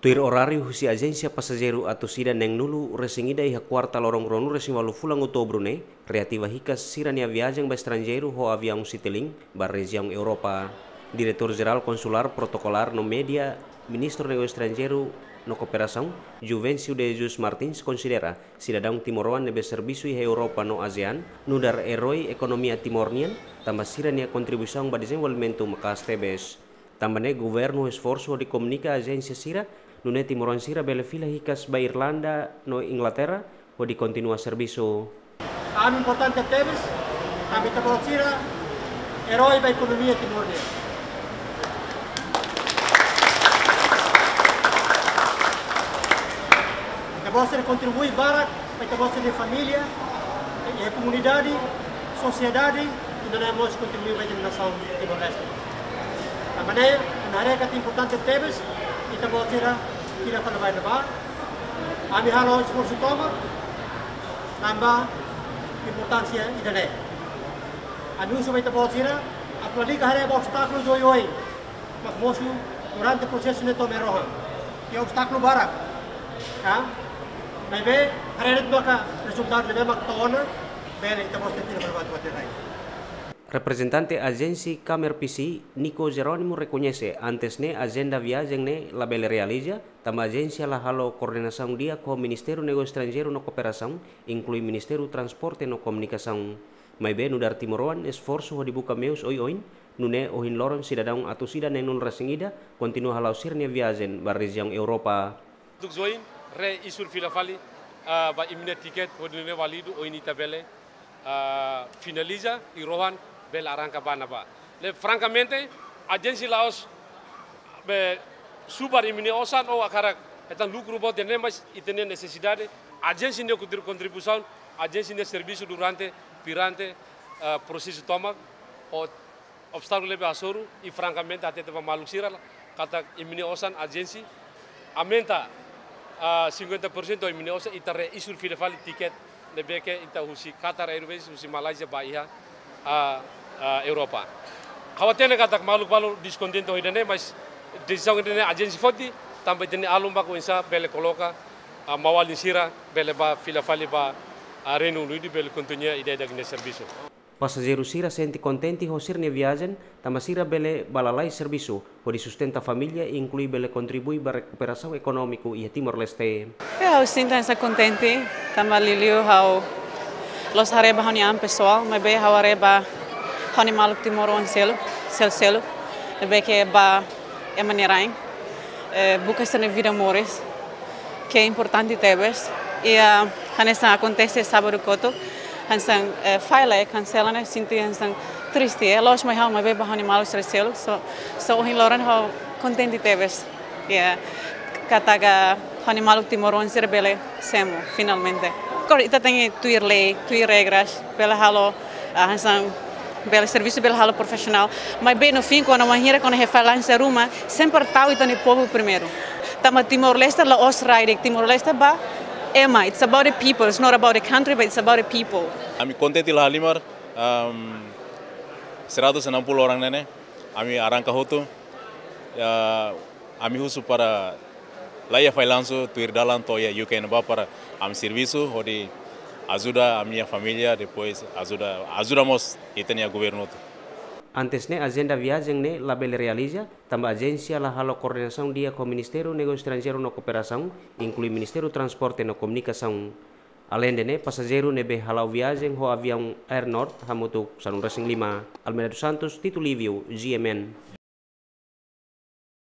Tuir horário husi agência passageiro atau sida neng nulu resingida iha quarta lorong ronu resing walu fulang outubro ne reativa hikas sirania viagem ba estrangeiro ho avião citeling ba região Europa. Diretor Geral Consular Protocolar no Media, Ministro Nego Estrangeiro no Cooperação, Juvencio de Jesus Martins considera cidadão timoroan nebe serviço iha Europa no ASEAN, nudar eroi ekonomia timornian, tambah sirania kontribuição ba desenvolvimento makas tebes. Tambane governo esforço de comunica agência sira non è timoronsira bella fila hicas ba Irlanda no Inglaterra o di continua serviço. Amo importante temes, a mi timoronsira, herói da economia timor-leste. sira contribui para a você família, a comunidade, sociedade, e nós contribui para a nação timor-leste. La manera, la manera que es importante temas y te puedo tirar tira para la bar. A mi halo es por su toma, amba importancia y de A mi uso me te puedo tirar, a tu liga haré obstáculos hoy hoy, mas mosu durante el proceso de tome roja. Y obstáculo barak. ¿Ah? Me ve, haré el resultado de ver McDonald's, ve, te puedo tirar para la bar. Representante agensi Camer PC, Nico Jerónimo reconhece antes ne agenda viagem ne la bele realiza, tama agência la halo coordenação dia com o Ministério Nego Estrangeiro no cooperação, inclui Ministério Transporte no comunicação. Mai be nudar timoroan esforço ho dibuka meus oi oin, nune ohin loron cidadão atu sida nenun rasingida, continua halau sirne viagem ba região Europa. Duk zoin, re isur fila fali, uh, ba imne tiket ho dine walidu oini tabele, uh, finaliza i bel arranca bana ba. Le francamente agensi laos be subar imini osan o akarak etan lucro bo de nemas itene necessidade agensi ne contribuição agensi ne serviço durante pirante uh, processo toma o obstáculo lebe asoru e francamente até teva maluk siral kata imini osan agensi aumenta uh, 50% imini osan itare isur file fali tiket lebeke ita husi Qatar Airways husi Malaysia uh, Europa. Hawatene kata malu balu discontento hidane mas decisão hidane agensi foti também tem alum ba insa bele coloca uh, mawal sira bele ba fila fali ba uh, Reino Unido bele continua ideia da serviço. Passageiro sira sente contente ho sirne viagem, tama sira bele balalai serviço, pode sustenta família e inclui bele contribui para recuperação econômico e Timor-Leste. Eu sinto essa contente, tama liliu how los hareba haniam pessoal, mas bem how areba animal que mora em selo, selo selo, bem que é ba é maneira em, eh, buca se vida mores, que é importante tebes. Eh, e a hansan acontece sábado coto, hansan fala cancela né, sinto hansan triste, é lógico mas há uma vez ba animal selo selo, só só o hinloran há contente tebes, e kataga animal que mora em serbele semo finalmente. Agora, tem tuir lei, tuir regras, pela halo, ah, hansan bel serviço bel halo profissional mas bem no fim quando a manhã quando referência ruma sempre tal então o povo primeiro. Tama Timor Leste la os riding Timor Leste ba Emma it's about the people. It's not about the country but it's about the people. Kami contente lah limar um, 160 orang nene. Kami arranca hoto ya kami husu para laia fai lanço tuir dalan toya UK ba para am serviço hodi ajuda a minha família, depois ajuda, ajudamos e tem o governo. Antes ne agenda viagem ne label realiza, tambah agência la halo coordenação dia com Ministério Nego Estrangeiro no Cooperação, inclui Ministério Transporte no Comunicação. Além de ne, passageiro nebe halau viagem ho avião Air North hamutuk sanung racing lima. Almeida dos Santos, Tito Livio, GMN.